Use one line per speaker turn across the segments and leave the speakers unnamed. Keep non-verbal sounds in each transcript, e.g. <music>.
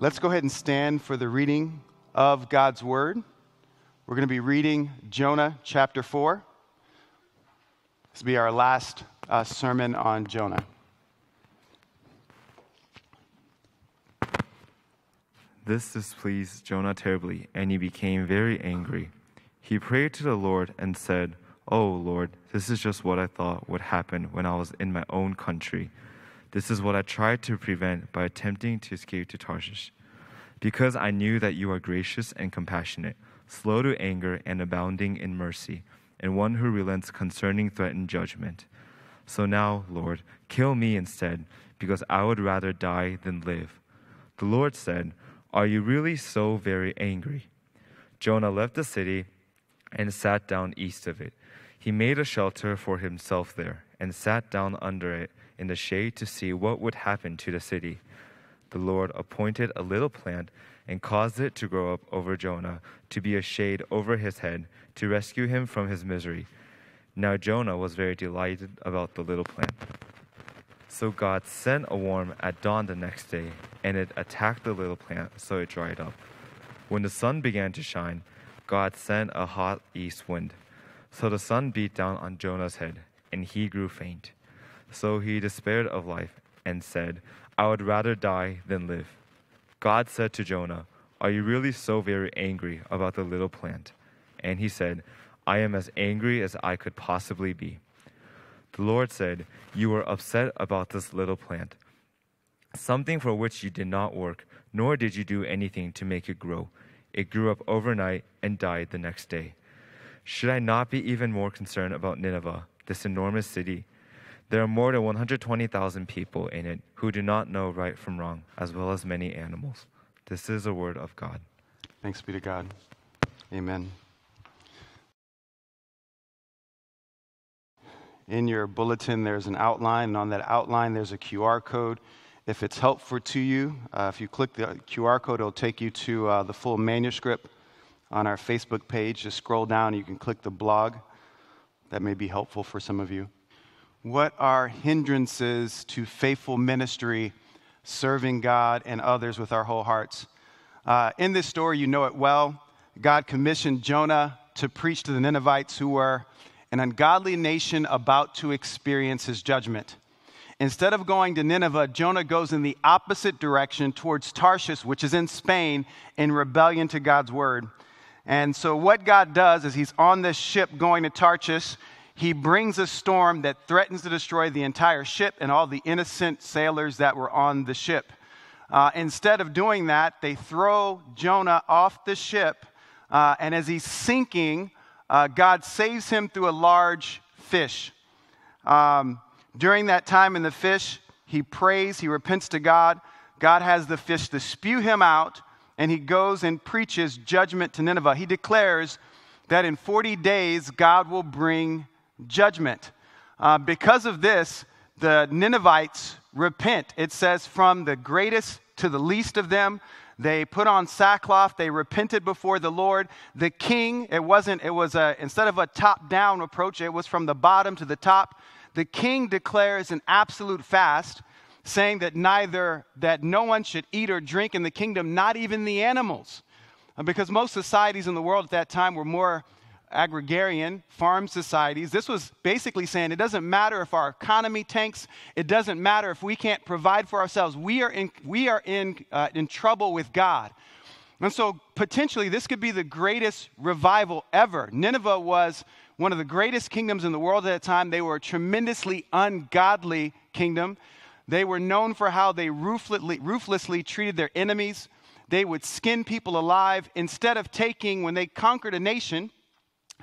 Let's go ahead and stand for the reading of God's Word. We're going to be reading Jonah chapter 4. This will be our last uh, sermon on Jonah.
This displeased Jonah terribly, and he became very angry. He prayed to the Lord and said, Oh Lord, this is just what I thought would happen when I was in my own country. This is what I tried to prevent by attempting to escape to Tarshish. Because I knew that you are gracious and compassionate, slow to anger and abounding in mercy, and one who relents concerning threatened judgment. So now, Lord, kill me instead, because I would rather die than live. The Lord said, Are you really so very angry? Jonah left the city and sat down east of it. He made a shelter for himself there and sat down under it in the shade to see what would happen to the city. The Lord appointed a little plant and caused it to grow up over Jonah to be a shade over his head to rescue him from his misery. Now Jonah was very delighted about the little plant. So God sent a worm at dawn the next day, and it attacked the little plant, so it dried up. When the sun began to shine, God sent a hot east wind. So the sun beat down on Jonah's head, and he grew faint. So he despaired of life and said, I would rather die than live. God said to Jonah, Are you really so very angry about the little plant? And he said, I am as angry as I could possibly be. The Lord said, You are upset about this little plant, something for which you did not work, nor did you do anything to make it grow. It grew up overnight and died the next day. Should I not be even more concerned about Nineveh, this enormous city? There are more than 120,000 people in it who do not know right from wrong, as well as many animals. This is the word of God.
Thanks be to God. Amen. In your bulletin, there's an outline, and on that outline, there's a QR code. If it's helpful to you, uh, if you click the QR code, it'll take you to uh, the full manuscript on our Facebook page. Just scroll down, you can click the blog. That may be helpful for some of you. What are hindrances to faithful ministry, serving God and others with our whole hearts? Uh, in this story, you know it well. God commissioned Jonah to preach to the Ninevites who were an ungodly nation about to experience his judgment. Instead of going to Nineveh, Jonah goes in the opposite direction towards Tarshish, which is in Spain, in rebellion to God's word. And so, what God does is he's on this ship going to Tarshish. He brings a storm that threatens to destroy the entire ship and all the innocent sailors that were on the ship. Uh, instead of doing that, they throw Jonah off the ship, uh, and as he's sinking, uh, God saves him through a large fish. Um, during that time in the fish, he prays, he repents to God. God has the fish to spew him out, and he goes and preaches judgment to Nineveh. He declares that in 40 days, God will bring judgment. Uh, because of this, the Ninevites repent. It says, from the greatest to the least of them, they put on sackcloth. They repented before the Lord. The king, it wasn't, it was a, instead of a top down approach, it was from the bottom to the top. The king declares an absolute fast saying that neither that no one should eat or drink in the kingdom, not even the animals. Uh, because most societies in the world at that time were more agrarian farm societies. This was basically saying it doesn't matter if our economy tanks, it doesn't matter if we can't provide for ourselves. We are in, we are in, uh, in trouble with God. And so potentially this could be the greatest revival ever. Nineveh was one of the greatest kingdoms in the world at that time. They were a tremendously ungodly kingdom. They were known for how they ruthlessly, ruthlessly treated their enemies. They would skin people alive. Instead of taking, when they conquered a nation,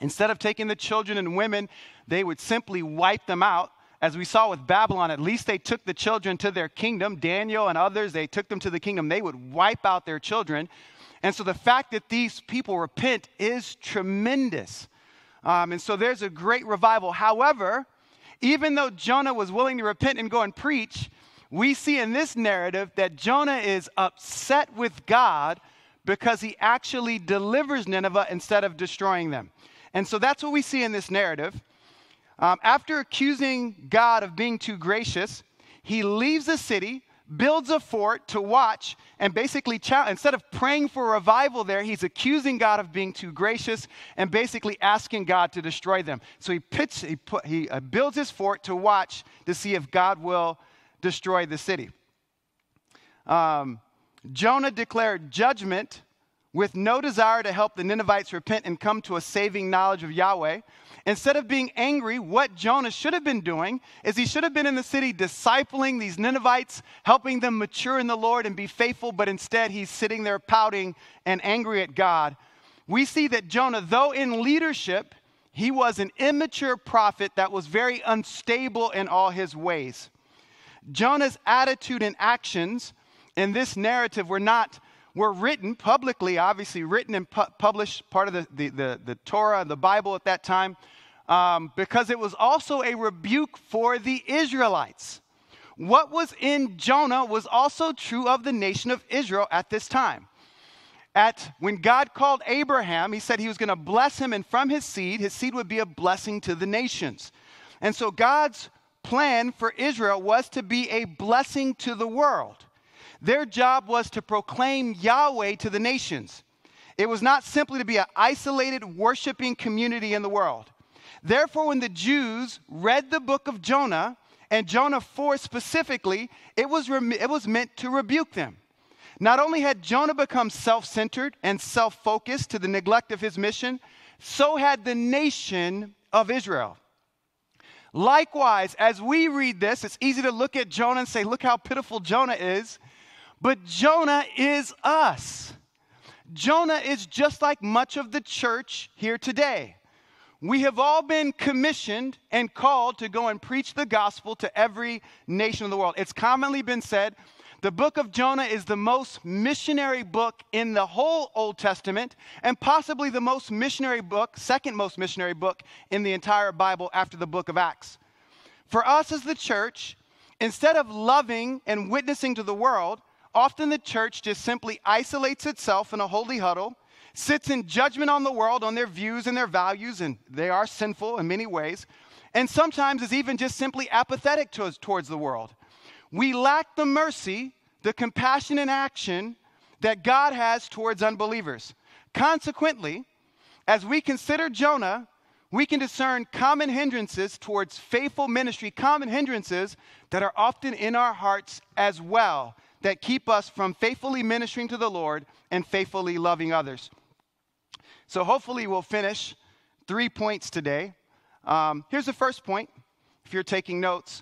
instead of taking the children and women, they would simply wipe them out. As we saw with Babylon, at least they took the children to their kingdom. Daniel and others, they took them to the kingdom. They would wipe out their children. And so the fact that these people repent is tremendous. Um, and so there's a great revival. However, even though Jonah was willing to repent and go and preach, we see in this narrative that Jonah is upset with God because he actually delivers Nineveh instead of destroying them. And so that's what we see in this narrative. Um, after accusing God of being too gracious, he leaves the city, builds a fort to watch and basically, instead of praying for revival there, he's accusing God of being too gracious and basically asking God to destroy them. So he, pits, he, put, he uh, builds his fort to watch to see if God will destroy the city. Um, Jonah declared judgment with no desire to help the Ninevites repent and come to a saving knowledge of Yahweh. Instead of being angry, what Jonah should have been doing is he should have been in the city discipling these Ninevites, helping them mature in the Lord and be faithful, but instead he's sitting there pouting and angry at God. We see that Jonah, though in leadership, he was an immature prophet that was very unstable in all his ways. Jonah's attitude and actions in this narrative were not were written publicly, obviously written and pu- published, part of the, the, the, the, Torah, and the Bible at that time, um, because it was also a rebuke for the Israelites. What was in Jonah was also true of the nation of Israel at this time. At when God called Abraham, he said he was going to bless him, and from his seed, his seed would be a blessing to the nations. And so God's plan for Israel was to be a blessing to the world. Their job was to proclaim Yahweh to the nations. It was not simply to be an isolated worshiping community in the world. Therefore, when the Jews read the book of Jonah, and Jonah 4 specifically, it was, it was meant to rebuke them. Not only had Jonah become self centered and self focused to the neglect of his mission, so had the nation of Israel. Likewise, as we read this, it's easy to look at Jonah and say, Look how pitiful Jonah is. But Jonah is us. Jonah is just like much of the church here today. We have all been commissioned and called to go and preach the gospel to every nation of the world. It's commonly been said the book of Jonah is the most missionary book in the whole Old Testament, and possibly the most missionary book, second most missionary book in the entire Bible after the book of Acts. For us as the church, instead of loving and witnessing to the world, Often the church just simply isolates itself in a holy huddle, sits in judgment on the world, on their views and their values, and they are sinful in many ways, and sometimes is even just simply apathetic towards, towards the world. We lack the mercy, the compassion and action that God has towards unbelievers. Consequently, as we consider Jonah, we can discern common hindrances towards faithful ministry, common hindrances that are often in our hearts as well that keep us from faithfully ministering to the Lord and faithfully loving others. So, hopefully, we'll finish three points today. Um, here's the first point, if you're taking notes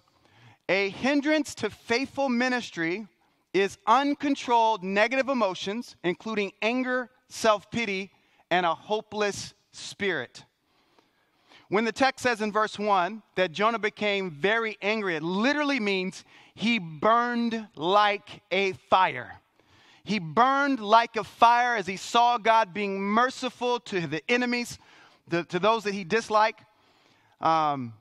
a hindrance to faithful ministry is uncontrolled negative emotions, including anger, self pity, and a hopeless spirit. When the text says in verse 1 that Jonah became very angry, it literally means he burned like a fire. He burned like a fire as he saw God being merciful to the enemies, the, to those that he disliked. Um,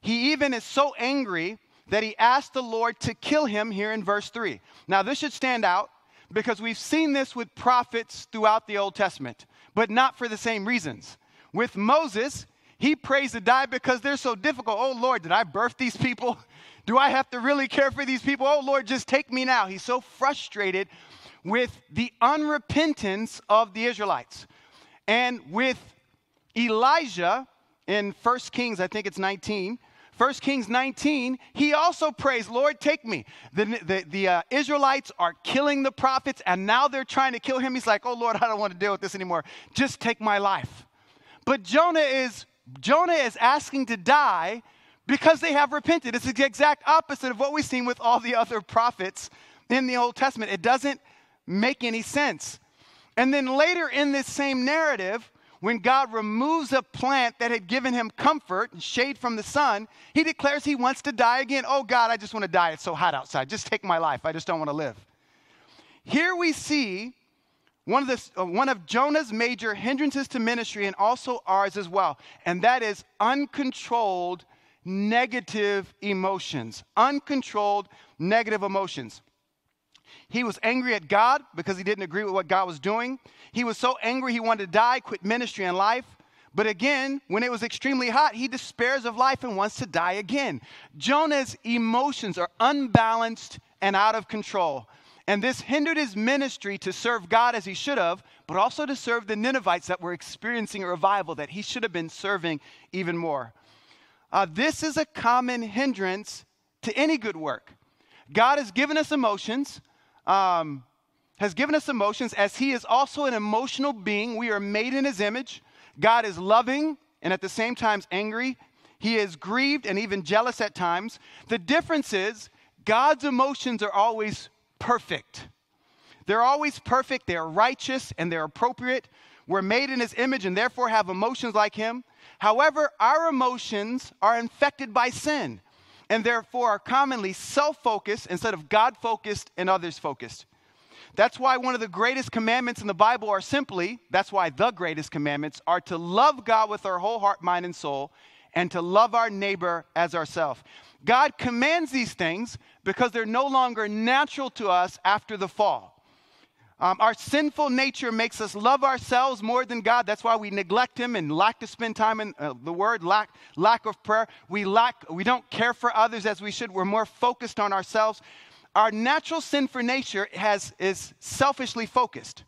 he even is so angry that he asked the Lord to kill him here in verse 3. Now, this should stand out because we've seen this with prophets throughout the Old Testament, but not for the same reasons. With Moses, he prays to die because they're so difficult. Oh Lord, did I birth these people? <laughs> Do I have to really care for these people? Oh Lord, just take me now. He's so frustrated with the unrepentance of the Israelites. And with Elijah in 1 Kings, I think it's 19, 1 Kings 19, he also prays, Lord, take me. The, the, the uh, Israelites are killing the prophets, and now they're trying to kill him. He's like, Oh Lord, I don't want to deal with this anymore. Just take my life. But Jonah is Jonah is asking to die because they have repented. It's the exact opposite of what we've seen with all the other prophets in the Old Testament. It doesn't make any sense. And then later in this same narrative, when God removes a plant that had given him comfort and shade from the sun, he declares he wants to die again. Oh God, I just want to die. It's so hot outside. Just take my life. I just don't want to live. Here we see one of, the, uh, one of Jonah's major hindrances to ministry and also ours as well, and that is uncontrolled negative emotions. Uncontrolled negative emotions. He was angry at God because he didn't agree with what God was doing. He was so angry he wanted to die, quit ministry and life. But again, when it was extremely hot, he despairs of life and wants to die again. Jonah's emotions are unbalanced and out of control. And this hindered his ministry to serve God as he should have, but also to serve the Ninevites that were experiencing a revival that he should have been serving even more. Uh, this is a common hindrance to any good work. God has given us emotions, um, has given us emotions as he is also an emotional being. We are made in his image. God is loving and at the same time angry. He is grieved and even jealous at times. The difference is God's emotions are always perfect. They're always perfect, they're righteous, and they're appropriate. We're made in his image and therefore have emotions like him. However, our emotions are infected by sin and therefore are commonly self focused instead of God focused and others focused. That's why one of the greatest commandments in the Bible are simply, that's why the greatest commandments are to love God with our whole heart, mind, and soul, and to love our neighbor as ourselves. God commands these things because they're no longer natural to us after the fall. Um, our sinful nature makes us love ourselves more than God. That's why we neglect Him and lack to spend time in uh, the Word, lack, lack of prayer. We, lack, we don't care for others as we should. We're more focused on ourselves. Our natural sin for nature has, is selfishly focused.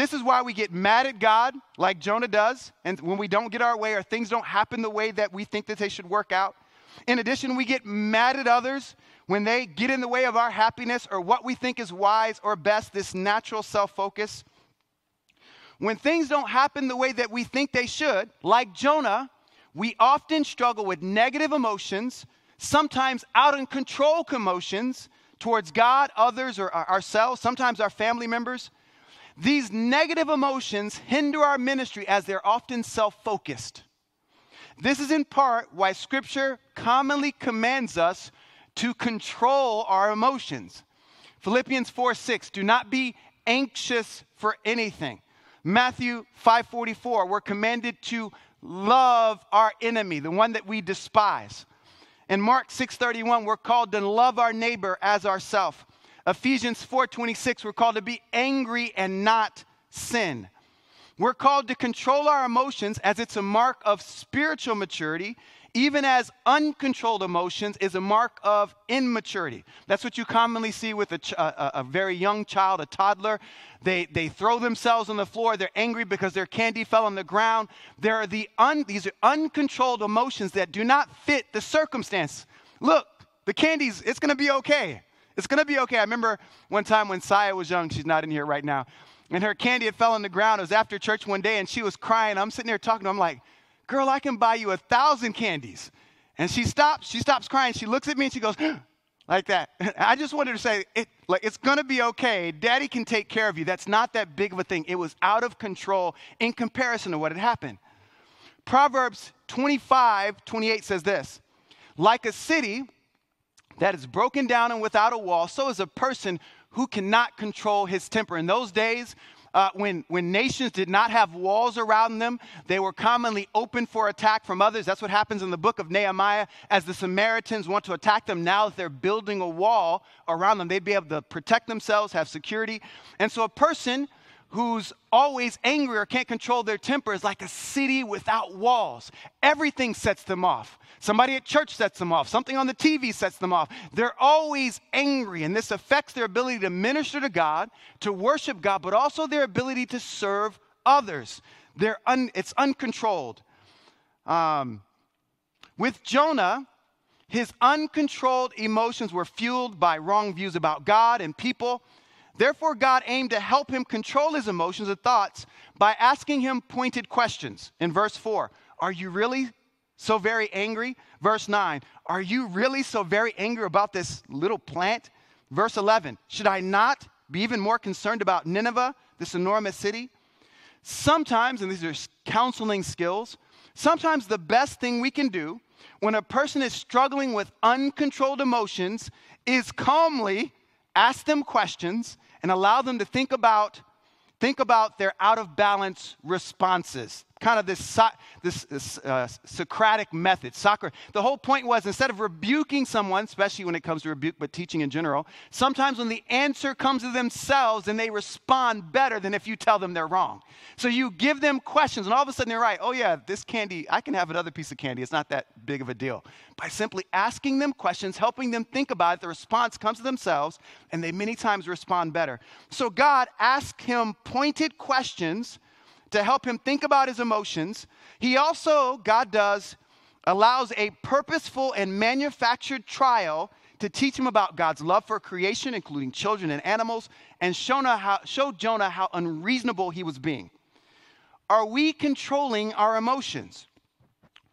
This is why we get mad at God, like Jonah does, and when we don't get our way or things don't happen the way that we think that they should work out. In addition, we get mad at others when they get in the way of our happiness or what we think is wise or best, this natural self focus. When things don't happen the way that we think they should, like Jonah, we often struggle with negative emotions, sometimes out of control commotions towards God, others, or ourselves, sometimes our family members. These negative emotions hinder our ministry as they're often self focused. This is in part why Scripture commonly commands us to control our emotions. Philippians 4 6, do not be anxious for anything. Matthew 5:44, we're commanded to love our enemy, the one that we despise. In Mark 6:31, we're called to love our neighbor as ourself. Ephesians 4:26, we're called to be angry and not sin. We're called to control our emotions as it's a mark of spiritual maturity, even as uncontrolled emotions is a mark of immaturity. That's what you commonly see with a, ch- a, a, very young child, a toddler. They, they throw themselves on the floor. They're angry because their candy fell on the ground. There are the un, these are uncontrolled emotions that do not fit the circumstance. Look, the candy's, it's going to be okay. It's going to be okay. I remember one time when Saya was young, she's not in here right now and her candy had fell on the ground. It was after church one day, and she was crying. I'm sitting there talking to her. I'm like, girl, I can buy you a thousand candies. And she stops, she stops crying. She looks at me and she goes, <gasps> like that. <laughs> I just wanted to say, it, like, it's gonna be okay. Daddy can take care of you. That's not that big of a thing. It was out of control in comparison to what had happened. Proverbs 25, 28 says this Like a city that is broken down and without a wall, so is a person who cannot control his temper. In those days, uh, when, when nations did not have walls around them, they were commonly open for attack from others. That's what happens in the book of Nehemiah. As the Samaritans want to attack them, now that they're building a wall around them, they'd be able to protect themselves, have security. And so a person who's always angry or can't control their temper is like a city without walls. Everything sets them off. Somebody at church sets them off. Something on the TV sets them off. They're always angry, and this affects their ability to minister to God, to worship God, but also their ability to serve others. They're un, it's uncontrolled. Um, with Jonah, his uncontrolled emotions were fueled by wrong views about God and people Therefore, God aimed to help him control his emotions and thoughts by asking him pointed questions. In verse 4, are you really so very angry? Verse 9, are you really so very angry about this little plant? Verse 11, should I not be even more concerned about Nineveh, this enormous city? Sometimes, and these are counseling skills, sometimes the best thing we can do when a person is struggling with uncontrolled emotions is calmly ask them questions and allow them to think about think about their out of balance responses kind of this, this, this uh, Socratic method. Soccer. The whole point was instead of rebuking someone, especially when it comes to rebuke, but teaching in general, sometimes when the answer comes to themselves and they respond better than if you tell them they're wrong. So you give them questions, and all of a sudden they're right. Oh, yeah, this candy, I can have another piece of candy. It's not that big of a deal. By simply asking them questions, helping them think about it, the response comes to themselves, and they many times respond better. So God asked him pointed questions to help him think about his emotions. He also, God does, allows a purposeful and manufactured trial to teach him about God's love for creation, including children and animals, and Jonah how, show Jonah how unreasonable he was being. Are we controlling our emotions?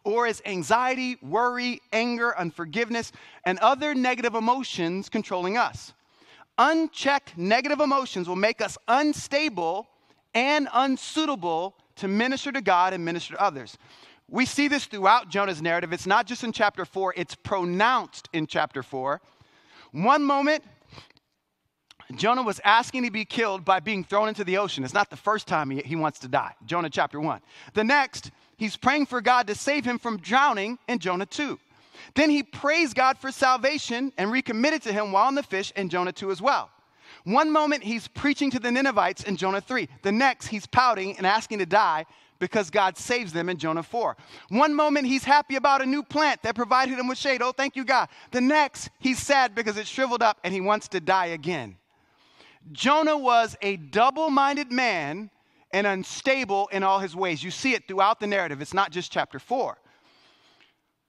Or is anxiety, worry, anger, unforgiveness, and other negative emotions controlling us? Unchecked negative emotions will make us unstable and unsuitable to minister to God and minister to others. We see this throughout Jonah's narrative. It's not just in chapter 4, it's pronounced in chapter 4. One moment, Jonah was asking to be killed by being thrown into the ocean. It's not the first time he, he wants to die. Jonah chapter 1. The next, he's praying for God to save him from drowning in Jonah 2. Then he prays God for salvation and recommitted to him while in the fish in Jonah 2 as well. One moment he's preaching to the Ninevites in Jonah 3. The next he's pouting and asking to die because God saves them in Jonah 4. One moment he's happy about a new plant that provided him with shade. Oh, thank you, God. The next he's sad because it shriveled up and he wants to die again. Jonah was a double minded man and unstable in all his ways. You see it throughout the narrative, it's not just chapter 4.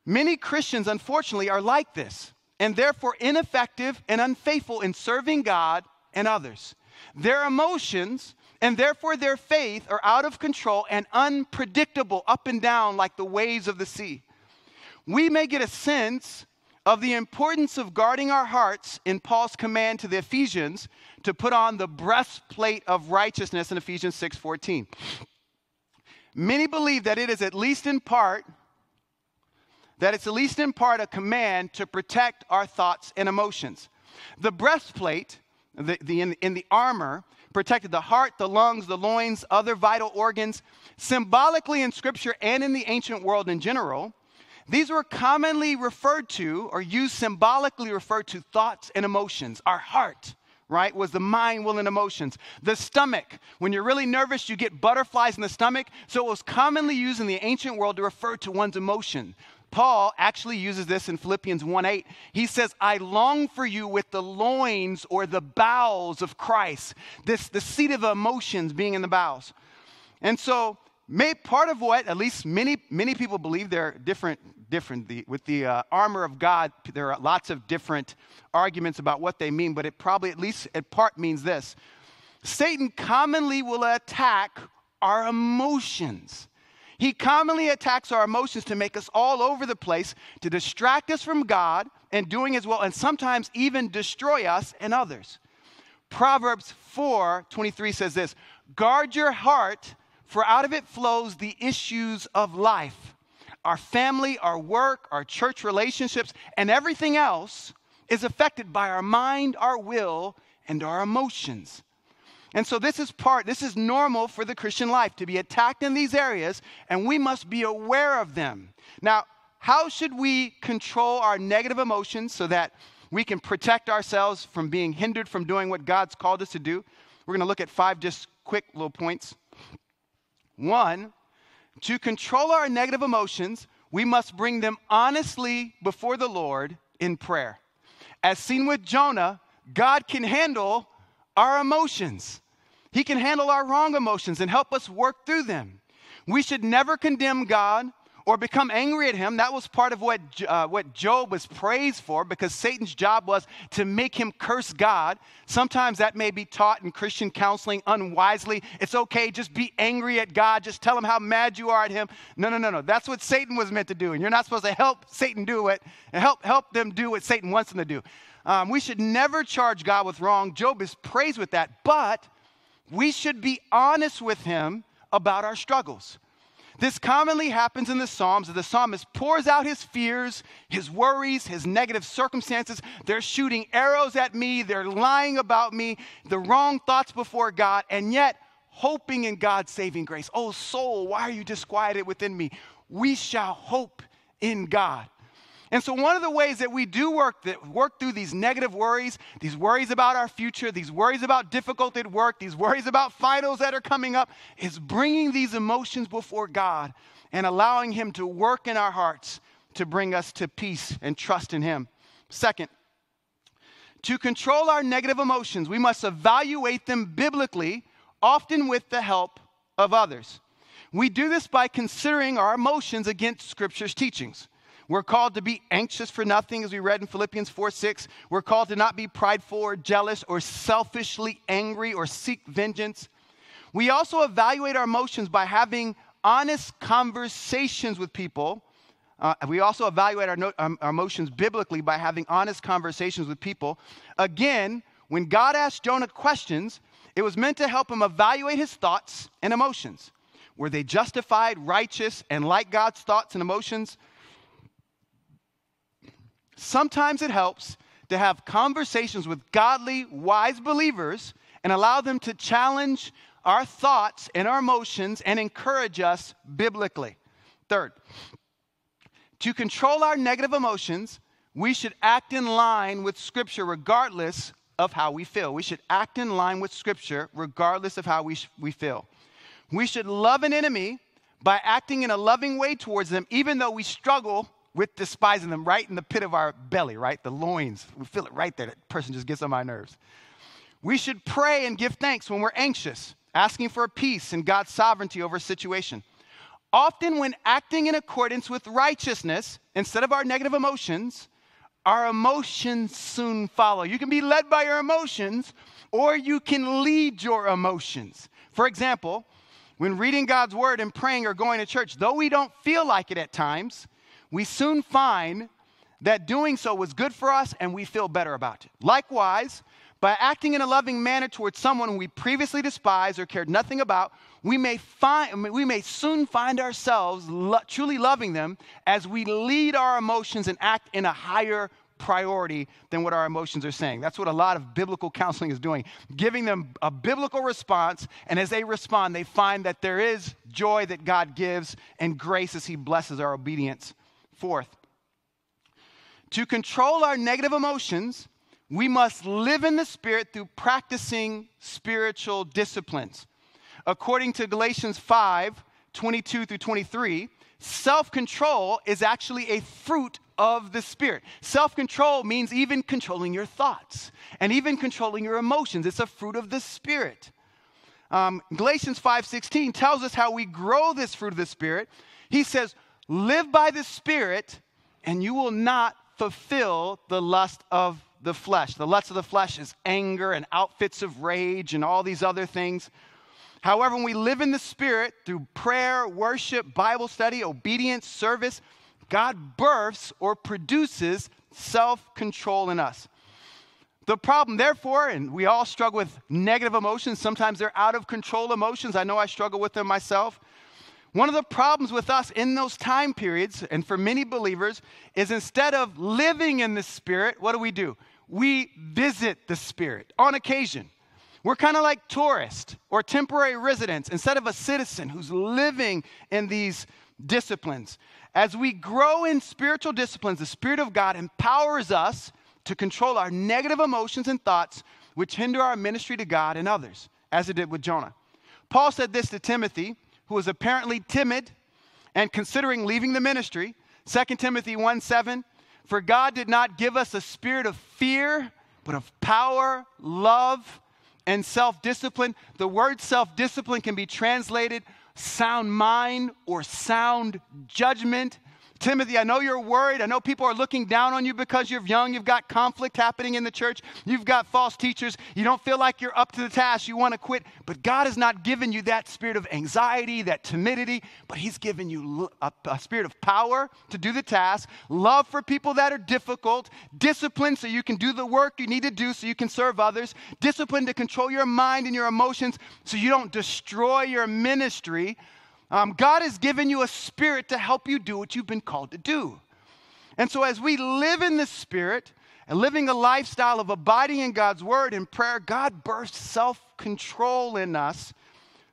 Many Christians, unfortunately, are like this and therefore ineffective and unfaithful in serving God and others. Their emotions and therefore their faith are out of control and unpredictable, up and down like the waves of the sea. We may get a sense of the importance of guarding our hearts in Paul's command to the Ephesians to put on the breastplate of righteousness in Ephesians 6:14. Many believe that it is at least in part that it's at least in part a command to protect our thoughts and emotions. The breastplate the, the, in, in the armor protected the heart, the lungs, the loins, other vital organs. Symbolically in Scripture and in the ancient world in general, these were commonly referred to or used symbolically referred to thoughts and emotions. Our heart, right, was the mind, will, and emotions. The stomach, when you're really nervous, you get butterflies in the stomach. So it was commonly used in the ancient world to refer to one's emotion. Paul actually uses this in Philippians 1:8. He says, I long for you with the loins or the bowels of Christ. This the seat of emotions being in the bowels. And so may, part of what at least many many people believe they're different different the, with the uh, armor of god there are lots of different arguments about what they mean but it probably at least at part means this satan commonly will attack our emotions he commonly attacks our emotions to make us all over the place, to distract us from God and doing His will, and sometimes even destroy us and others. Proverbs 4 23 says this Guard your heart, for out of it flows the issues of life. Our family, our work, our church relationships, and everything else is affected by our mind, our will, and our emotions. And so this is part, this is normal for the Christian life to be attacked in these areas, and we must be aware of them. Now, how should we control our negative emotions so that we can protect ourselves from being hindered from doing what God's called us to do? We're going to look at five just quick little points. One, to control our negative emotions, we must bring them honestly before the Lord in prayer. As seen with Jonah, God can handle our emotions. He can handle our wrong emotions and help us work through them. We should never condemn God or become angry at him. That was part of what, uh, what Job was praised for because Satan's job was to make him curse God. Sometimes that may be taught in Christian counseling unwisely. It's okay, just be angry at God, just tell him how mad you are at him. No, no, no, no. That's what Satan was meant to do. And you're not supposed to help Satan do it and help, help them do what Satan wants them to do. Um, we should never charge God with wrong. Job is praised with that, but we should be honest with him about our struggles. This commonly happens in the Psalms. The psalmist pours out his fears, his worries, his negative circumstances. They're shooting arrows at me, they're lying about me, the wrong thoughts before God, and yet hoping in God's saving grace. Oh, soul, why are you disquieted within me? We shall hope in God. And so, one of the ways that we do work, that work through these negative worries, these worries about our future, these worries about difficulty at work, these worries about finals that are coming up, is bringing these emotions before God and allowing Him to work in our hearts to bring us to peace and trust in Him. Second, to control our negative emotions, we must evaluate them biblically, often with the help of others. We do this by considering our emotions against Scripture's teachings. We're called to be anxious for nothing, as we read in Philippians 4 6. We're called to not be prideful or jealous or selfishly angry or seek vengeance. We also evaluate our emotions by having honest conversations with people. Uh, we also evaluate our, no, um, our emotions biblically by having honest conversations with people. Again, when God asked Jonah questions, it was meant to help him evaluate his thoughts and emotions. Were they justified, righteous, and like God's thoughts and emotions? Sometimes it helps to have conversations with godly, wise believers and allow them to challenge our thoughts and our emotions and encourage us biblically. Third, to control our negative emotions, we should act in line with Scripture regardless of how we feel. We should act in line with Scripture regardless of how we, sh- we feel. We should love an enemy by acting in a loving way towards them, even though we struggle with despising them right in the pit of our belly, right? The loins. We feel it right there. That person just gets on my nerves. We should pray and give thanks when we're anxious, asking for a peace and God's sovereignty over a situation. Often, when acting in accordance with righteousness instead of our negative emotions, our emotions soon follow. You can be led by your emotions, or you can lead your emotions. For example, when reading God's word and praying or going to church, though we don't feel like it at times, we soon find that doing so was good for us and we feel better about it. Likewise, by acting in a loving manner towards someone we previously despised or cared nothing about, we may, find, we may soon find ourselves lo- truly loving them as we lead our emotions and act in a higher priority than what our emotions are saying. That's what a lot of biblical counseling is doing, giving them a biblical response. And as they respond, they find that there is joy that God gives and grace as He blesses our obedience. Fourth, to control our negative emotions, we must live in the Spirit through practicing spiritual disciplines. According to Galatians 5 22 through 23, self control is actually a fruit of the Spirit. Self control means even controlling your thoughts and even controlling your emotions. It's a fruit of the Spirit. Um, Galatians 5:16 tells us how we grow this fruit of the Spirit. He says, "Live by the Spirit, and you will not fulfill the lust of the flesh. The lust of the flesh is anger and outfits of rage and all these other things. However, when we live in the Spirit through prayer, worship, Bible study, obedience, service, God births or produces self control in us. The problem, therefore, and we all struggle with negative emotions. Sometimes they're out of control emotions. I know I struggle with them myself. One of the problems with us in those time periods, and for many believers, is instead of living in the Spirit, what do we do? We visit the Spirit on occasion. We're kind of like tourists or temporary residents instead of a citizen who's living in these disciplines. As we grow in spiritual disciplines, the Spirit of God empowers us to control our negative emotions and thoughts, which hinder our ministry to God and others, as it did with Jonah. Paul said this to Timothy who was apparently timid and considering leaving the ministry. 2 Timothy 1 7, for God did not give us a spirit of fear, but of power, love, and self discipline. The word self discipline can be translated sound mind or sound judgment. Timothy, I know you're worried. I know people are looking down on you because you're young. You've got conflict happening in the church. You've got false teachers. You don't feel like you're up to the task. You want to quit. But God has not given you that spirit of anxiety, that timidity, but He's given you a, a spirit of power to do the task, love for people that are difficult, discipline so you can do the work you need to do so you can serve others, discipline to control your mind and your emotions so you don't destroy your ministry um, God has given you a spirit to help you do what you've been called to do. And so, as we live in the spirit and living a lifestyle of abiding in God's word and prayer, God bursts self control in us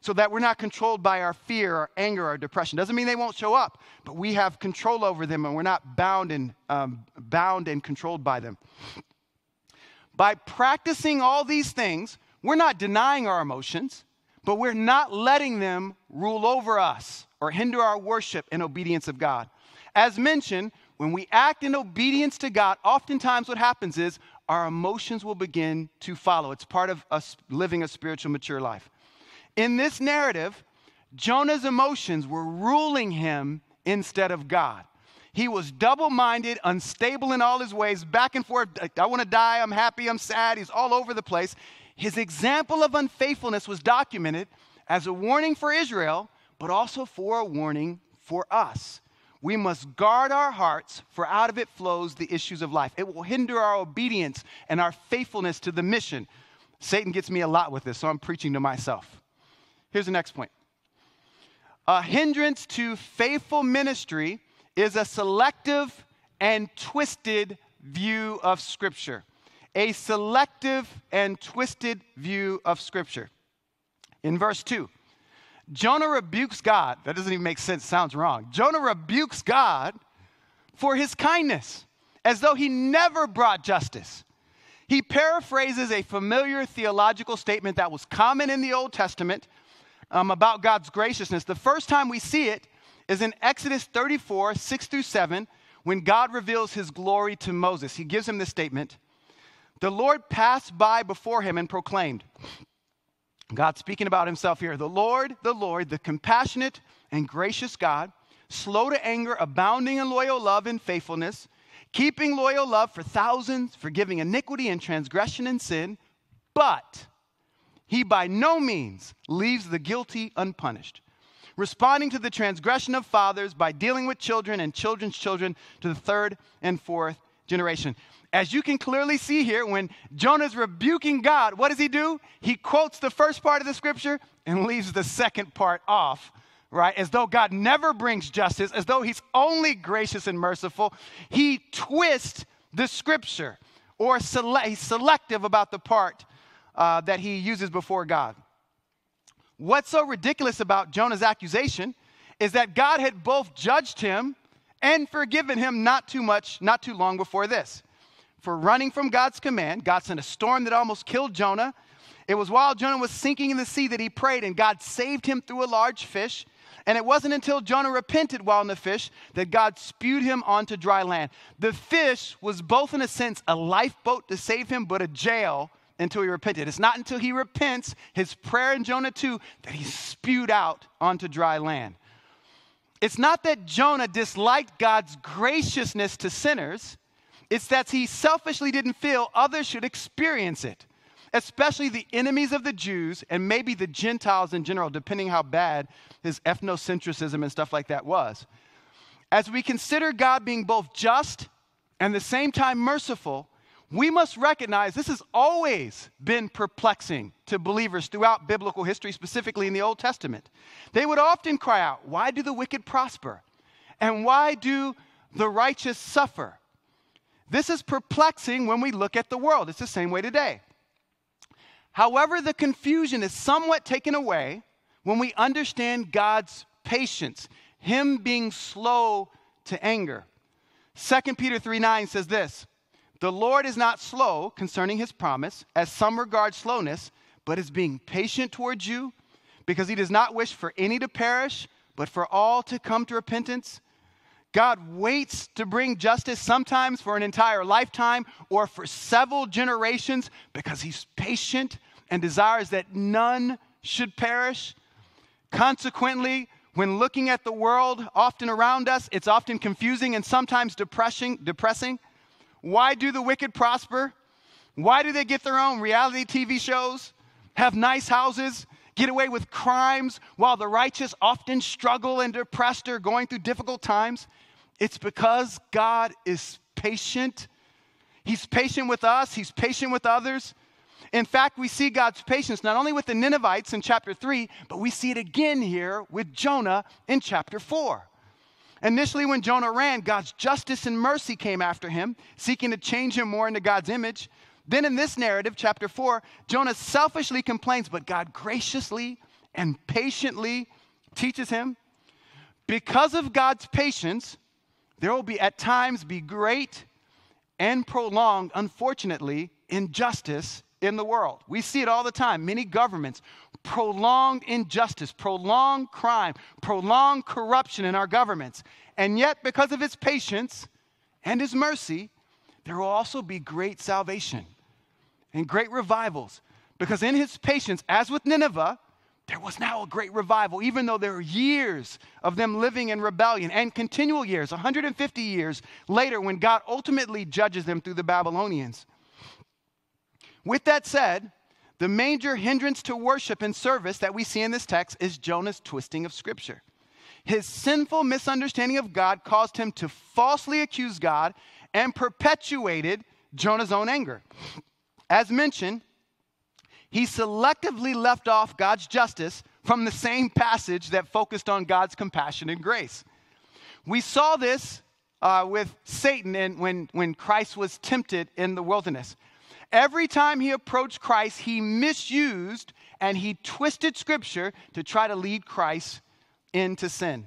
so that we're not controlled by our fear, our anger, our depression. Doesn't mean they won't show up, but we have control over them and we're not bound and, um, bound and controlled by them. By practicing all these things, we're not denying our emotions, but we're not letting them rule over us or hinder our worship and obedience of God. As mentioned, when we act in obedience to God, oftentimes what happens is our emotions will begin to follow. It's part of us living a spiritual, mature life. In this narrative, Jonah's emotions were ruling him instead of God. He was double minded, unstable in all his ways, back and forth. I want to die, I'm happy, I'm sad. He's all over the place. His example of unfaithfulness was documented as a warning for Israel, but also for a warning for us. We must guard our hearts, for out of it flows the issues of life. It will hinder our obedience and our faithfulness to the mission. Satan gets me a lot with this, so I'm preaching to myself. Here's the next point a hindrance to faithful ministry is a selective and twisted view of Scripture. A selective and twisted view of Scripture. In verse 2, Jonah rebukes God. That doesn't even make sense, sounds wrong. Jonah rebukes God for his kindness, as though he never brought justice. He paraphrases a familiar theological statement that was common in the Old Testament um, about God's graciousness. The first time we see it is in Exodus 34, 6 through 7, when God reveals his glory to Moses. He gives him this statement The Lord passed by before him and proclaimed, God speaking about himself here, the Lord, the Lord, the compassionate and gracious God, slow to anger, abounding in loyal love and faithfulness, keeping loyal love for thousands, forgiving iniquity and transgression and sin, but he by no means leaves the guilty unpunished, responding to the transgression of fathers by dealing with children and children's children to the third and fourth generation. As you can clearly see here, when Jonah's rebuking God, what does he do? He quotes the first part of the scripture and leaves the second part off, right? As though God never brings justice, as though he's only gracious and merciful. He twists the scripture or he's selective about the part uh, that he uses before God. What's so ridiculous about Jonah's accusation is that God had both judged him and forgiven him not too much, not too long before this. For running from God's command, God sent a storm that almost killed Jonah. It was while Jonah was sinking in the sea that he prayed, and God saved him through a large fish. And it wasn't until Jonah repented while in the fish that God spewed him onto dry land. The fish was both, in a sense, a lifeboat to save him, but a jail until he repented. It's not until he repents, his prayer in Jonah 2, that he's spewed out onto dry land. It's not that Jonah disliked God's graciousness to sinners, it's that he selfishly didn't feel others should experience it, especially the enemies of the Jews and maybe the Gentiles in general, depending how bad his ethnocentrism and stuff like that was. As we consider God being both just and the same time merciful, we must recognize this has always been perplexing to believers throughout biblical history, specifically in the Old Testament. They would often cry out, Why do the wicked prosper? And why do the righteous suffer? This is perplexing when we look at the world. It's the same way today. However, the confusion is somewhat taken away when we understand God's patience, Him being slow to anger. 2 Peter 3 9 says this the Lord is not slow concerning his promise, as some regard slowness, but is being patient towards you, because he does not wish for any to perish, but for all to come to repentance. God waits to bring justice sometimes for an entire lifetime or for several generations because he's patient and desires that none should perish. Consequently, when looking at the world often around us, it's often confusing and sometimes depressing, depressing. Why do the wicked prosper? Why do they get their own reality TV shows, have nice houses, get away with crimes, while the righteous often struggle and depressed or going through difficult times? It's because God is patient. He's patient with us, He's patient with others. In fact, we see God's patience not only with the Ninevites in chapter 3, but we see it again here with Jonah in chapter 4. Initially, when Jonah ran, God's justice and mercy came after him, seeking to change him more into God's image. Then, in this narrative, chapter 4, Jonah selfishly complains, but God graciously and patiently teaches him. Because of God's patience, there will be at times be great and prolonged, unfortunately, injustice in the world. We see it all the time. Many governments, prolonged injustice, prolonged crime, prolonged corruption in our governments. And yet, because of his patience and his mercy, there will also be great salvation and great revivals. Because in his patience, as with Nineveh, there was now a great revival, even though there were years of them living in rebellion and continual years, 150 years later, when God ultimately judges them through the Babylonians. With that said, the major hindrance to worship and service that we see in this text is Jonah's twisting of Scripture. His sinful misunderstanding of God caused him to falsely accuse God and perpetuated Jonah's own anger. As mentioned, he selectively left off God's justice from the same passage that focused on God's compassion and grace. We saw this uh, with Satan in, when, when Christ was tempted in the wilderness. Every time he approached Christ, he misused and he twisted scripture to try to lead Christ into sin.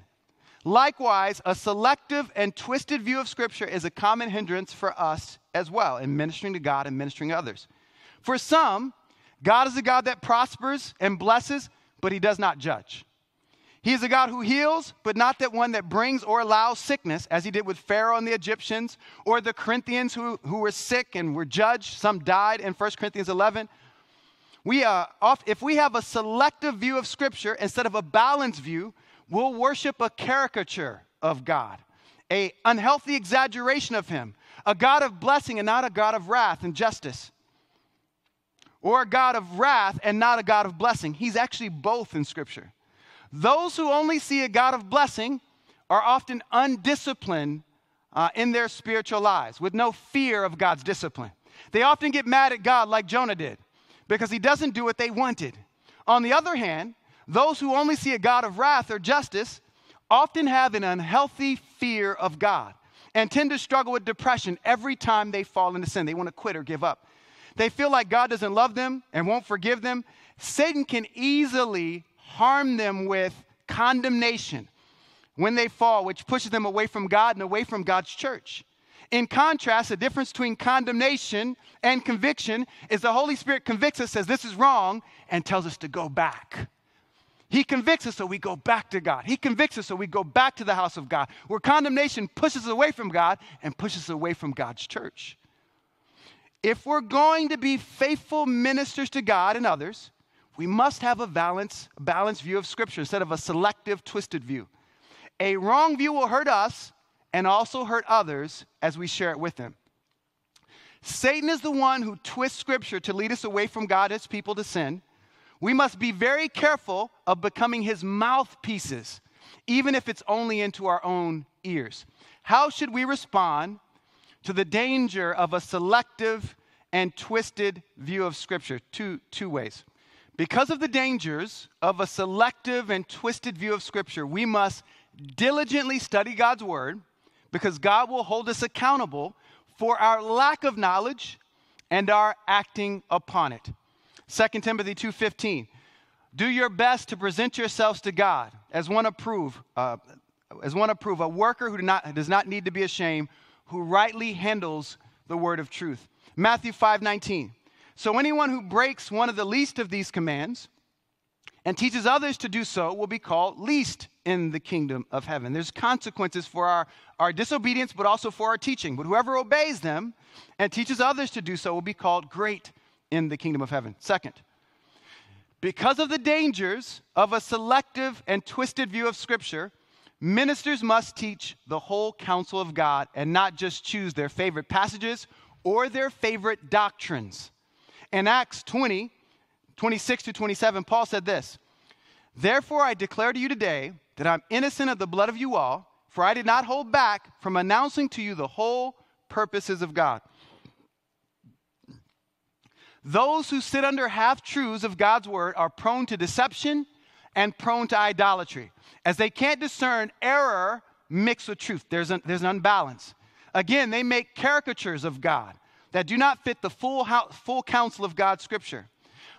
Likewise, a selective and twisted view of scripture is a common hindrance for us as well in ministering to God and ministering to others. For some, God is a God that prospers and blesses, but he does not judge. He is a God who heals, but not that one that brings or allows sickness, as he did with Pharaoh and the Egyptians, or the Corinthians who, who were sick and were judged. Some died in 1 Corinthians 11. We, uh, off, if we have a selective view of Scripture instead of a balanced view, we'll worship a caricature of God, a unhealthy exaggeration of Him, a God of blessing and not a God of wrath and justice or a God of wrath and not a God of blessing. He's actually both in Scripture. Those who only see a God of blessing are often undisciplined uh, in their spiritual lives with no fear of God's discipline. They often get mad at God like Jonah did because he doesn't do what they wanted. On the other hand, those who only see a God of wrath or justice often have an unhealthy fear of God and tend to struggle with depression every time they fall into sin. They want to quit or give up they feel like God doesn't love them and won't forgive them, Satan can easily harm them with condemnation when they fall, which pushes them away from God and away from God's church. In contrast, the difference between condemnation and conviction is the Holy Spirit convicts us, says this is wrong, and tells us to go back. He convicts us so we go back to God. He convicts us so we go back to the house of God, where condemnation pushes us away from God and pushes us away from God's church. If we're going to be faithful ministers to God and others, we must have a balanced, balanced view of Scripture instead of a selective, twisted view. A wrong view will hurt us and also hurt others as we share it with them. Satan is the one who twists Scripture to lead us away from God as people to sin. We must be very careful of becoming his mouthpieces, even if it's only into our own ears. How should we respond to the danger of a selective and twisted view of Scripture. Two, two ways. Because of the dangers of a selective and twisted view of Scripture, we must diligently study God's Word because God will hold us accountable for our lack of knowledge and our acting upon it. 2 Timothy 2:15 Do your best to present yourselves to God as one approve uh, as one approve a worker who do not, does not need to be ashamed who rightly handles the word of truth. Matthew 5 19. So anyone who breaks one of the least of these commands and teaches others to do so will be called least in the kingdom of heaven. There's consequences for our, our disobedience, but also for our teaching. But whoever obeys them and teaches others to do so will be called great in the kingdom of heaven. Second, because of the dangers of a selective and twisted view of Scripture, Ministers must teach the whole counsel of God and not just choose their favorite passages or their favorite doctrines. In Acts 20, 26 to 27, Paul said this Therefore, I declare to you today that I'm innocent of the blood of you all, for I did not hold back from announcing to you the whole purposes of God. Those who sit under half truths of God's word are prone to deception and prone to idolatry, as they can't discern error mixed with truth. There's an, there's an unbalance. Again, they make caricatures of God that do not fit the full, full counsel of God's scripture.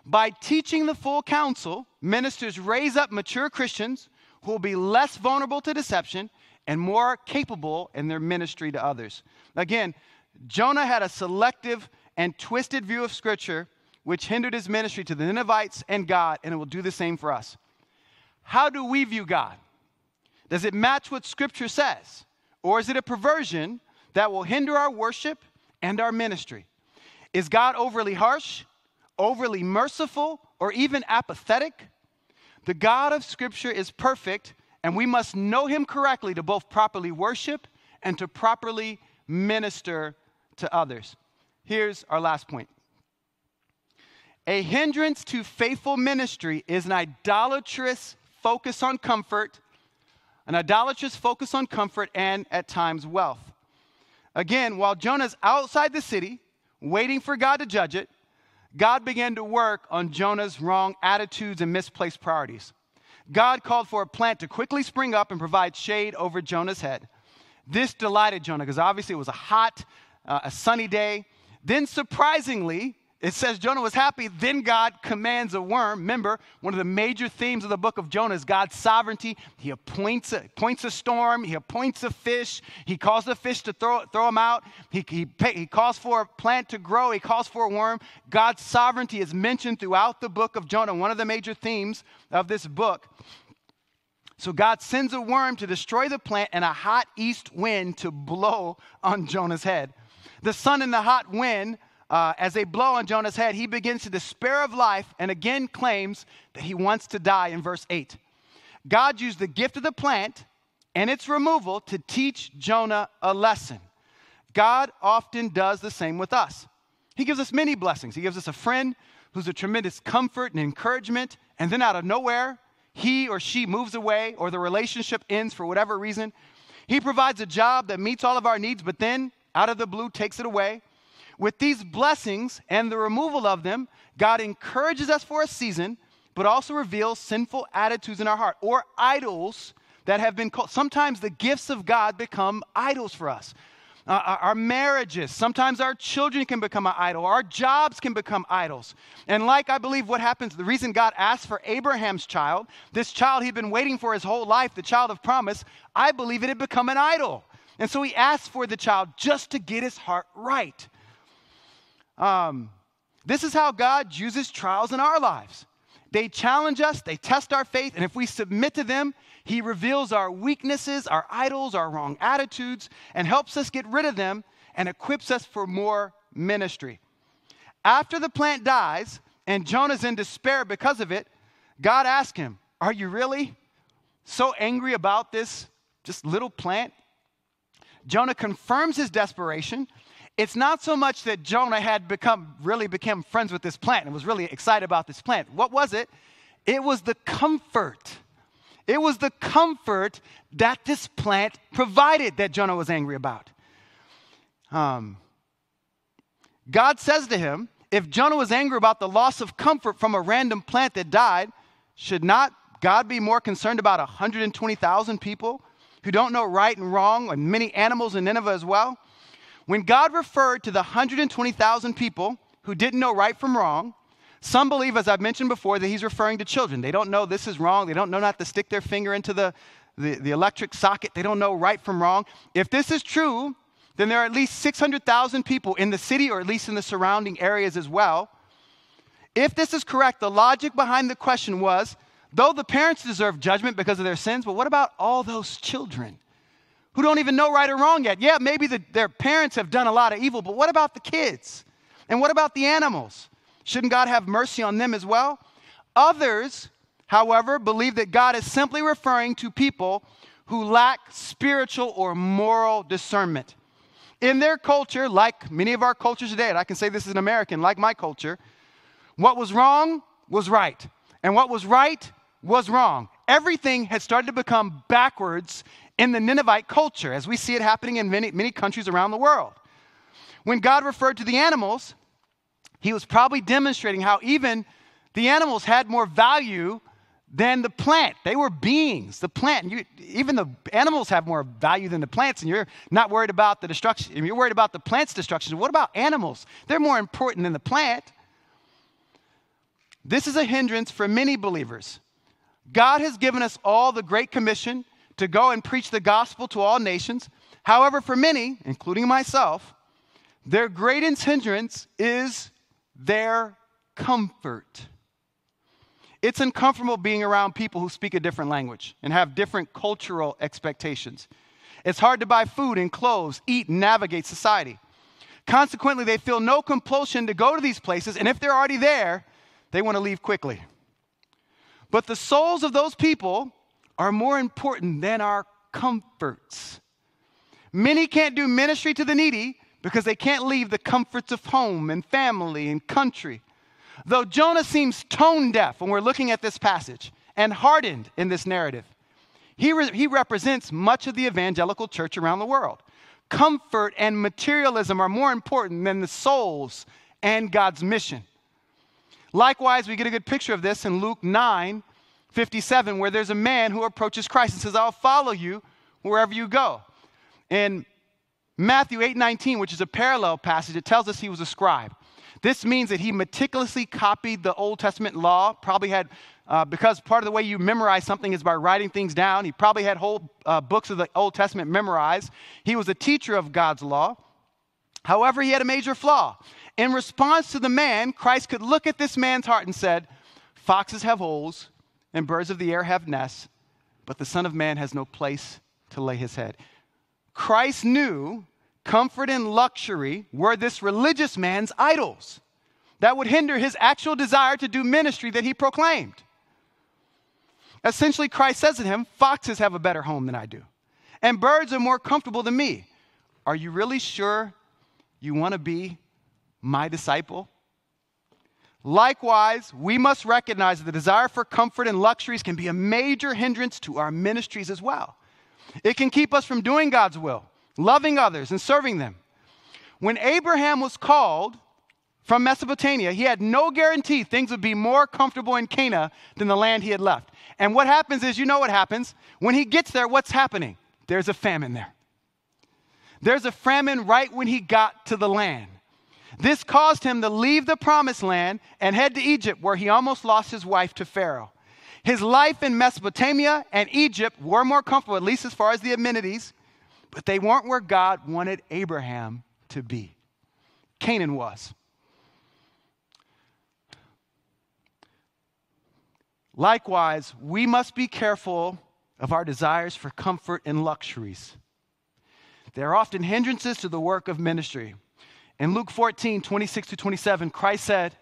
By teaching the full counsel, ministers raise up mature Christians who will be less vulnerable to deception and more capable in their ministry to others. Again, Jonah had a selective and twisted view of Scripture, which hindered his ministry to the Ninevites and God, and it will do the same for us. How do we view God? Does it match what Scripture says? Or is it a perversion that will hinder our worship and our ministry? Is God overly harsh, overly merciful, or even apathetic? The God of Scripture is perfect, and we must know Him correctly to both properly worship and to properly minister to others. Here's our last point a hindrance to faithful ministry is an idolatrous focus on comfort, an idolatrous focus on comfort, and at times wealth. Again, while Jonah's outside the city, waiting for God to judge it, God began to work on Jonah's wrong attitudes and misplaced priorities. God called for a plant to quickly spring up and provide shade over Jonah's head. This delighted Jonah because obviously it was a hot, uh, a sunny day. Then, surprisingly, it says Jonah was happy. Then God commands a worm. Remember, one of the major themes of the book of Jonah is God's sovereignty. He appoints a, appoints a storm. He appoints a fish. He calls the fish to throw, throw him out. He, he, he calls for a plant to grow. He calls for a worm. God's sovereignty is mentioned throughout the book of Jonah, one of the major themes of this book. So God sends a worm to destroy the plant and a hot east wind to blow on Jonah's head. The sun and the hot wind uh, as they blow on Jonah's head, he begins to despair of life and again claims that he wants to die in verse 8. God used the gift of the plant and its removal to teach Jonah a lesson. God often does the same with us. He gives us many blessings. He gives us a friend who's a tremendous comfort and encouragement, and then out of nowhere, he or she moves away or the relationship ends for whatever reason. He provides a job that meets all of our needs, but then out of the blue takes it away. With these blessings and the removal of them, God encourages us for a season, but also reveals sinful attitudes in our heart or idols that have been called. Sometimes the gifts of God become idols for us. Uh, our marriages, sometimes our children can become an idol, our jobs can become idols. And like I believe what happens, the reason God asked for Abraham's child, this child he'd been waiting for his whole life, the child of promise, I believe it had become an idol. And so he asked for the child just to get his heart right. Um, this is how God uses trials in our lives. They challenge us, they test our faith, and if we submit to them, He reveals our weaknesses, our idols, our wrong attitudes, and helps us get rid of them and equips us for more ministry. After the plant dies and Jonah's in despair because of it, God asks him, Are you really so angry about this just little plant? Jonah confirms his desperation it's not so much that Jonah had become really become friends with this plant and was really excited about this plant. What was it? It was the comfort. It was the comfort that this plant provided that Jonah was angry about. Um, God says to him, if Jonah was angry about the loss of comfort from a random plant that died, should not God be more concerned about 120,000 people who don't know right and wrong and many animals in Nineveh as well? When God referred to the 120,000 people who didn't know right from wrong, some believe, as I've mentioned before, that he's referring to children. They don't know this is wrong. They don't know not to stick their finger into the, the, the electric socket. They don't know right from wrong. If this is true, then there are at least 600,000 people in the city or at least in the surrounding areas as well. If this is correct, the logic behind the question was though the parents deserve judgment because of their sins, but what about all those children? Who don't even know right or wrong yet. Yeah, maybe the, their parents have done a lot of evil, but what about the kids? And what about the animals? Shouldn't God have mercy on them as well? Others, however, believe that God is simply referring to people who lack spiritual or moral discernment. In their culture, like many of our cultures today, and I can say this is an American, like my culture, what was wrong was right, and what was right was wrong. Everything had started to become backwards in the Ninevite culture, as we see it happening in many, many countries around the world. When God referred to the animals, he was probably demonstrating how even the animals had more value than the plant. They were beings. The plant, you, even the animals have more value than the plants, and you're not worried about the destruction. You're worried about the plant's destruction. What about animals? They're more important than the plant. This is a hindrance for many believers. God has given us all the Great Commission to go and preach the gospel to all nations. However, for many, including myself, their greatest hindrance is their comfort. It's uncomfortable being around people who speak a different language and have different cultural expectations. It's hard to buy food and clothes, eat, and navigate society. Consequently, they feel no compulsion to go to these places, and if they're already there, they want to leave quickly. But the souls of those people are more important than our comforts. Many can't do ministry to the needy because they can't leave the comforts of home and family and country. Though Jonah seems tone deaf when we're looking at this passage and hardened in this narrative, he, re- he represents much of the evangelical church around the world. Comfort and materialism are more important than the souls and God's mission. Likewise, we get a good picture of this in Luke 9 57, where there's a man who approaches Christ and says, I'll follow you wherever you go. In Matthew 8 19, which is a parallel passage, it tells us he was a scribe. This means that he meticulously copied the Old Testament law, probably had, uh, because part of the way you memorize something is by writing things down. He probably had whole uh, books of the Old Testament memorized. He was a teacher of God's law. However, he had a major flaw. In response to the man, Christ could look at this man's heart and said, Foxes have holes and birds of the air have nests, but the Son of Man has no place to lay his head. Christ knew comfort and luxury were this religious man's idols that would hinder his actual desire to do ministry that he proclaimed. Essentially, Christ says to him, Foxes have a better home than I do, and birds are more comfortable than me. Are you really sure you want to be my disciple? Likewise, we must recognize that the desire for comfort and luxuries can be a major hindrance to our ministries as well. It can keep us from doing God's will loving others and serving them. When Abraham was called from Mesopotamia, he had no guarantee things would be more comfortable in Canaan than the land he had left. And what happens is, you know what happens? When he gets there, what's happening? There's a famine there. There's a famine right when he got to the land. This caused him to leave the promised land and head to Egypt, where he almost lost his wife to Pharaoh. His life in Mesopotamia and Egypt were more comfortable, at least as far as the amenities, but they weren't where God wanted Abraham to be. Canaan was. Likewise, we must be careful of our desires for comfort and luxuries. They're often hindrances to the work of ministry. In Luke 14, 26 to 27, Christ said,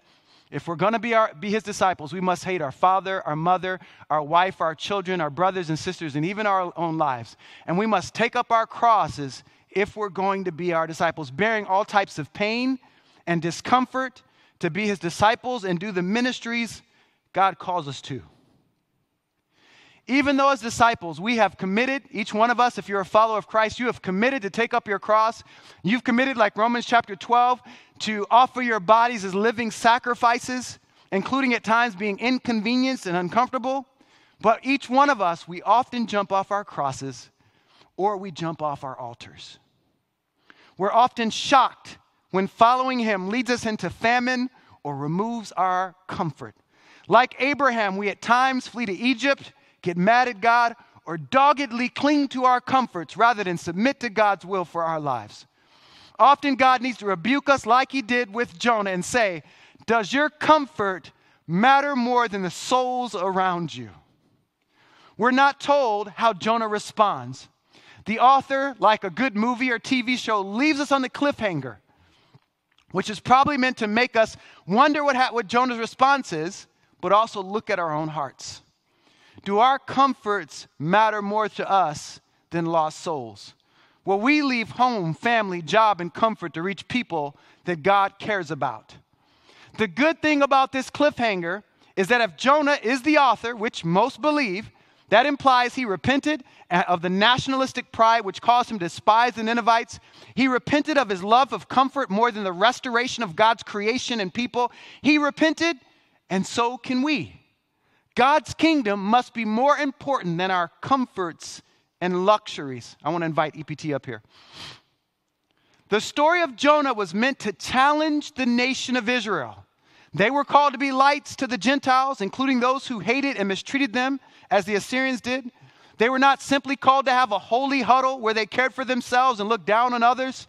if we're going to be, our, be his disciples, we must hate our father, our mother, our wife, our children, our brothers and sisters, and even our own lives. And we must take up our crosses if we're going to be our disciples, bearing all types of pain and discomfort to be his disciples and do the ministries God calls us to. Even though, as disciples, we have committed, each one of us, if you're a follower of Christ, you have committed to take up your cross. You've committed, like Romans chapter 12, to offer your bodies as living sacrifices, including at times being inconvenienced and uncomfortable. But each one of us, we often jump off our crosses or we jump off our altars. We're often shocked when following Him leads us into famine or removes our comfort. Like Abraham, we at times flee to Egypt get mad at God, or doggedly cling to our comforts rather than submit to God's will for our lives. Often God needs to rebuke us like he did with Jonah and say, Does your comfort matter more than the souls around you? We're not told how Jonah responds. The author, like a good movie or TV show, leaves us on the cliffhanger, which is probably meant to make us wonder what, ha- what Jonah's response is, but also look at our own hearts. Do our comforts matter more to us than lost souls? Will we leave home, family, job, and comfort to reach people that God cares about? The good thing about this cliffhanger is that if Jonah is the author, which most believe, that implies he repented of the nationalistic pride which caused him to despise the Ninevites. He repented of his love of comfort more than the restoration of God's creation and people. He repented, and so can we. God's kingdom must be more important than our comforts and luxuries. I want to invite EPT up here. The story of Jonah was meant to challenge the nation of Israel They were called to be lights to the Gentiles, including those who hated and mistreated them, as the Assyrians did. They were not simply called to have a holy huddle where they cared for themselves and looked down on others.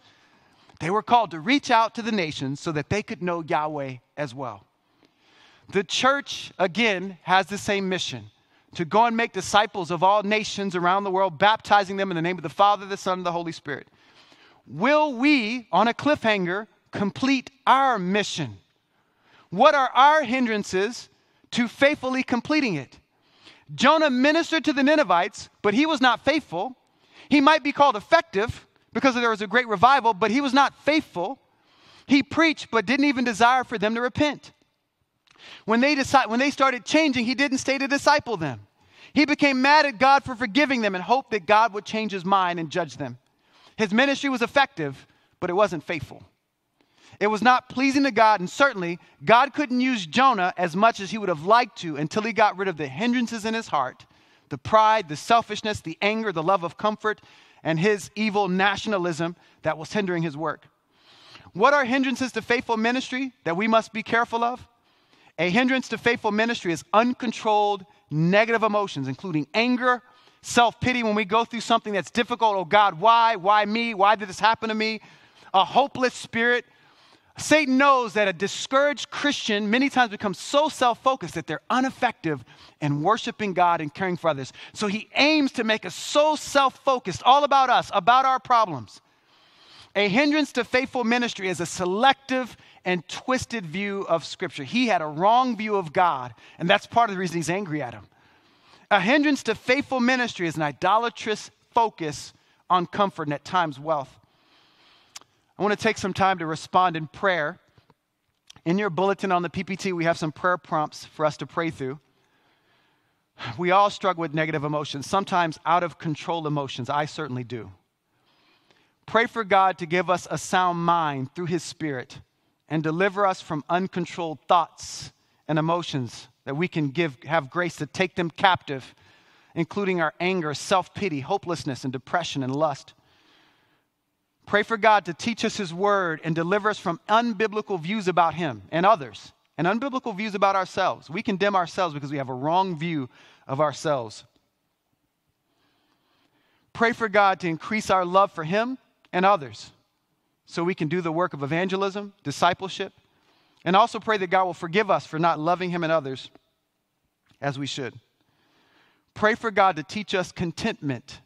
They were called to reach out to the nations so that they could know Yahweh as well. The church, again, has the same mission to go and make disciples of all nations around the world, baptizing them in the name of the Father, the Son, and the Holy Spirit. Will we, on a cliffhanger, complete our mission? What are our hindrances to faithfully completing it? Jonah ministered to the Ninevites, but he was not faithful. He might be called effective because there was a great revival, but he was not faithful. He preached, but didn't even desire for them to repent. When they, decide, when they started changing, he didn't stay to disciple them. He became mad at God for forgiving them and hoped that God would change his mind and judge them. His ministry was effective, but it wasn't faithful. It was not pleasing to God, and certainly God couldn't use Jonah as much as he would have liked to until he got rid of the hindrances in his heart the pride, the selfishness, the anger, the love of comfort, and his evil nationalism that was hindering his work. What are hindrances to faithful ministry that we must be careful of? A hindrance to faithful ministry is uncontrolled negative emotions, including anger, self pity when we go through something that's difficult. Oh God, why? Why me? Why did this happen to me? A hopeless spirit. Satan knows that a discouraged Christian many times becomes so self focused that they're ineffective in worshiping God and caring for others. So he aims to make us so self focused, all about us, about our problems. A hindrance to faithful ministry is a selective and twisted view of Scripture. He had a wrong view of God, and that's part of the reason he's angry at him. A hindrance to faithful ministry is an idolatrous focus on comfort and at times wealth. I want to take some time to respond in prayer. In your bulletin on the PPT, we have some prayer prompts for us to pray through. We all struggle with negative emotions, sometimes out of control emotions. I certainly do. Pray for God to give us a sound mind through His Spirit and deliver us from uncontrolled thoughts and emotions that we can give, have grace to take them captive, including our anger, self pity, hopelessness, and depression and lust. Pray for God to teach us His word and deliver us from unbiblical views about Him and others, and unbiblical views about ourselves. We condemn ourselves because we have a wrong view of ourselves. Pray for God to increase our love for Him and others so we can do the work of evangelism, discipleship, and also pray that God will forgive us for not loving Him and others as we should. Pray for God to teach us contentment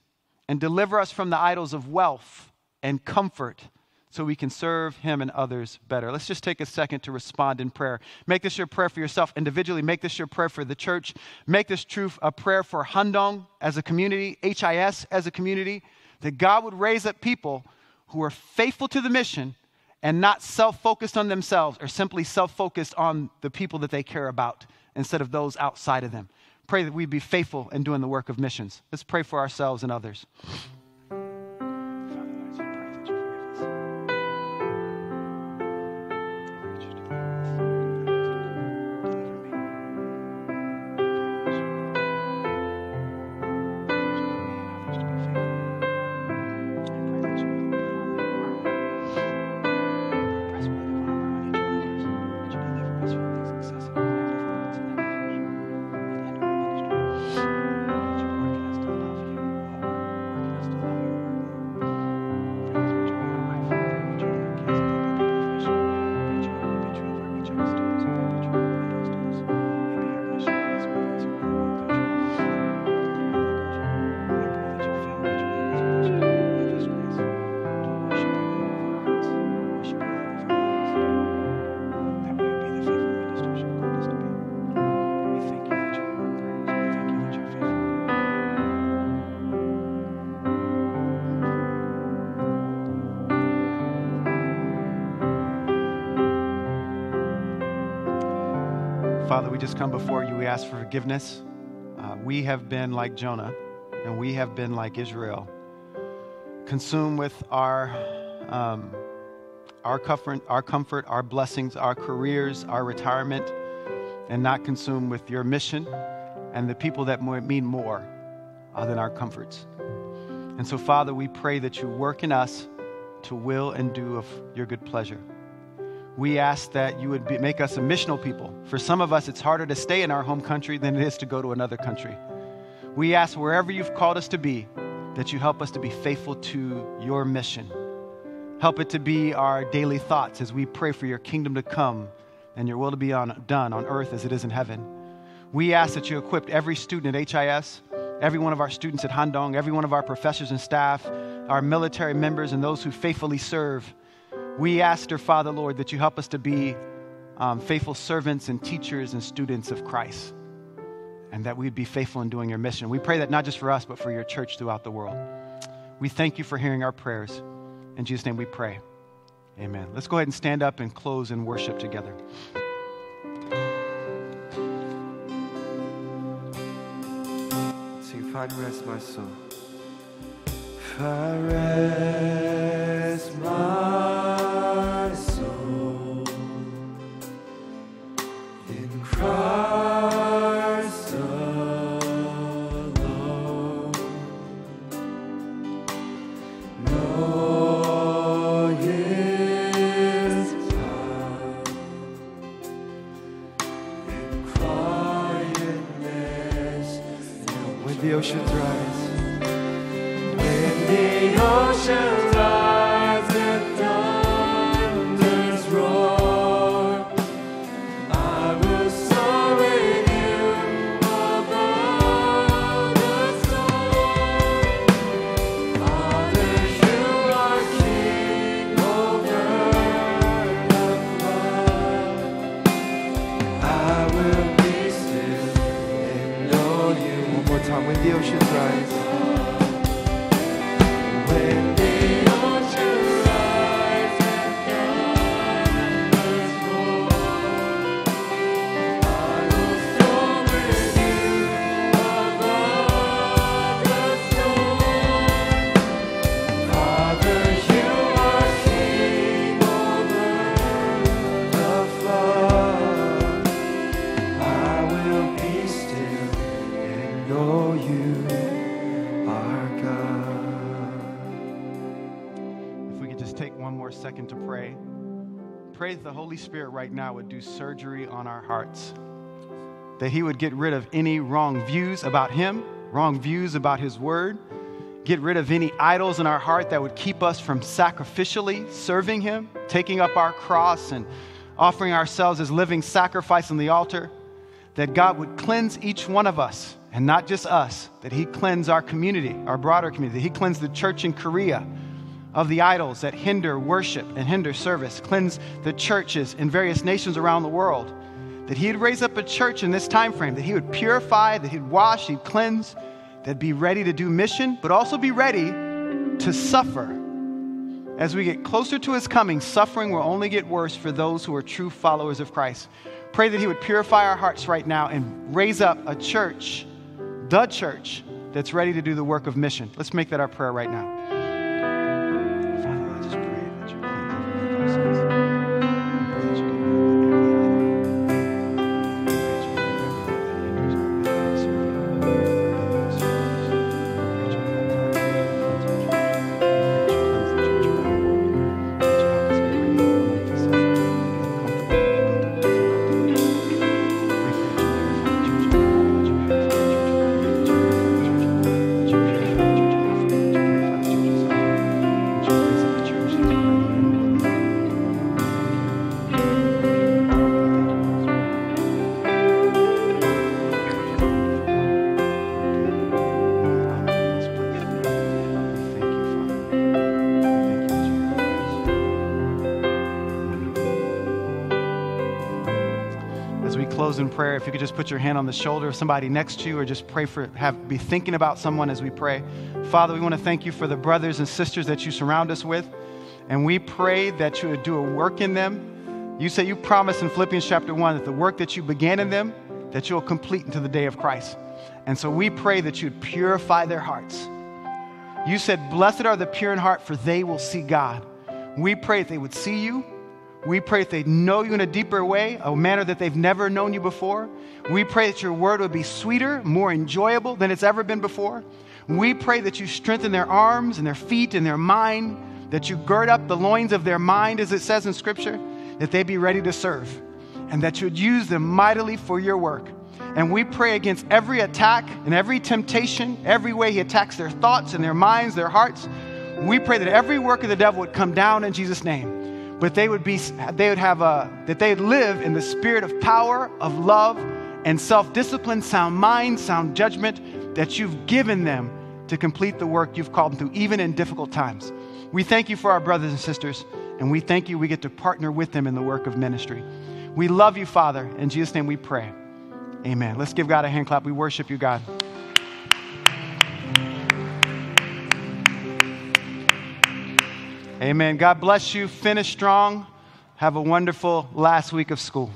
and deliver us from the idols of wealth and comfort so we can serve Him and others better. Let's just take a second to respond in prayer. Make this your prayer for yourself individually. Make this your prayer for the church. Make this truth a prayer for Handong as a community, HIS as a community, that God would raise up people who are faithful to the mission and not self focused on themselves or simply self focused on the people that they care about instead of those outside of them. Pray that we be faithful in doing the work of missions. Let's pray for ourselves and others. We just come before you. We ask for forgiveness. Uh, we have been like Jonah, and we have been like Israel, consumed with our, um, our, comfort, our comfort, our blessings, our careers, our retirement, and not consumed with your mission and the people that mean more uh, than our comforts. And so, Father, we pray that you work in us to will and do of your good pleasure. We ask that you would be, make us a missional people. For some of us, it's harder to stay in our home country than it is to go to another country. We ask wherever you've called us to be, that you help us to be faithful to your mission. Help it to be our daily thoughts as we pray for your kingdom to come and your will to be on, done on earth as it is in heaven. We ask that you equip every student at HIS, every one of our students at Handong, every one of our professors and staff, our military members, and those who faithfully serve. We ask, dear Father, Lord, that you help us to be um, faithful servants and teachers and students of Christ, and that we'd be faithful in doing your mission. We pray that not just for us, but for your church throughout the world. We thank you for hearing our prayers. In Jesus' name we pray. Amen. Let's go ahead and stand up and close and worship together.
Sing, find rest, my soul. Rest, oceans
Pray that the Holy Spirit right now would do surgery on our hearts. That He would get rid of any wrong views about Him, wrong views about His Word, get rid of any idols in our heart that would keep us from sacrificially serving Him, taking up our cross and offering ourselves as living sacrifice on the altar. That God would cleanse each one of us, and not just us, that He cleanse our community, our broader community, that He cleanse the church in Korea of the idols that hinder worship and hinder service, cleanse the churches in various nations around the world. That He'd raise up a church in this time frame, that He would purify, that He'd wash, He'd cleanse, that'd be ready to do mission, but also be ready to suffer. As we get closer to His coming, suffering will only get worse for those who are true followers of Christ. Pray that He would purify our hearts right now and raise up a church, the church, that's ready to do the work of mission. Let's make that our prayer right now. Every if you could just put your hand on the shoulder of somebody next to you, or just pray for, have be thinking about someone as we pray. Father, we want to thank you for the brothers and sisters that you surround us with, and we pray that you would do a work in them. You say you promise in Philippians chapter one that the work that you began in them, that you'll complete until the day of Christ. And so we pray that you'd purify their hearts. You said, Blessed are the pure in heart, for they will see God. We pray that they would see you. We pray that they know you in a deeper way, a manner that they've never known you before. We pray that your word would be sweeter, more enjoyable than it's ever been before. We pray that you strengthen their arms and their feet and their mind, that you gird up the loins of their mind, as it says in Scripture, that they be ready to serve, and that you would use them mightily for your work. And we pray against every attack and every temptation, every way he attacks their thoughts and their minds, their hearts. We pray that every work of the devil would come down in Jesus' name, but they would be, they would have a, that they'd live in the spirit of power, of love, and self-discipline, sound mind, sound judgment that you've given them to complete the work you've called them to, even in difficult times. We thank you for our brothers and sisters, and we thank you we get to partner with them in the work of ministry. We love you, Father. In Jesus' name we pray. Amen. Let's give God a hand clap. We worship you, God. Amen. God bless you. Finish strong. Have a wonderful last week of school.